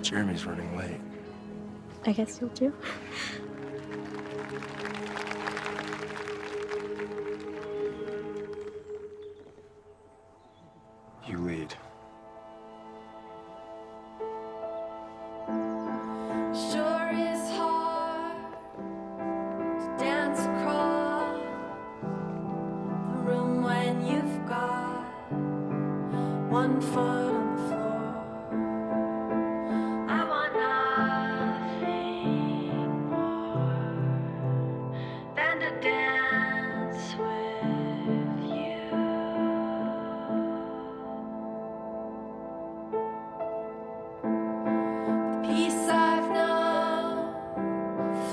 Jeremy's running late. I guess you'll do. You lead.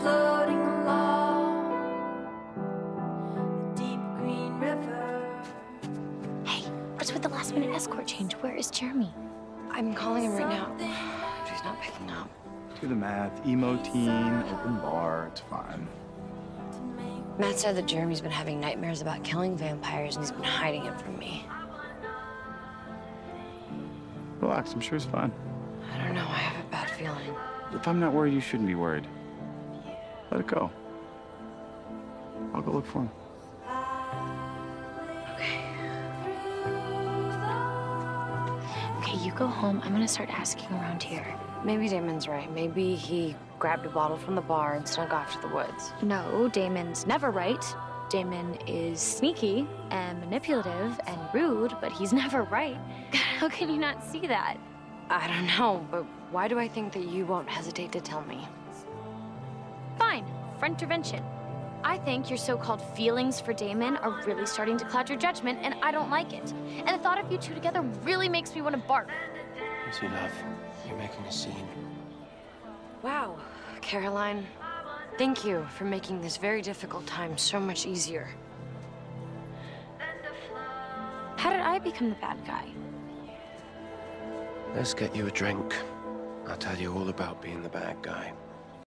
Floating along the deep green river. Hey, what's with the last minute escort change? Where is Jeremy? I'm calling him right now. She's not picking up. Do the math. Emo teen, open bar, it's fine. Matt said that Jeremy's been having nightmares about killing vampires and he's been hiding it from me. Relax, I'm sure it's fine. I don't know, I have a bad feeling. If I'm not worried, you shouldn't be worried. Let it go. I'll go look for him. Go home. I'm gonna start asking around here. Maybe Damon's right. Maybe he grabbed a bottle from the bar and snuck off to the woods. No, Damon's never right. Damon is sneaky and manipulative and rude, but he's never right. How can you not see that? I don't know, but why do I think that you won't hesitate to tell me? Fine, for intervention. I think your so-called feelings for Damon are really starting to cloud your judgment, and I don't like it. And the thought of you two together really makes me want to barf. Easy, love. You're making a scene. Wow, Caroline. Thank you for making this very difficult time so much easier. How did I become the bad guy? Let's get you a drink. I'll tell you all about being the bad guy.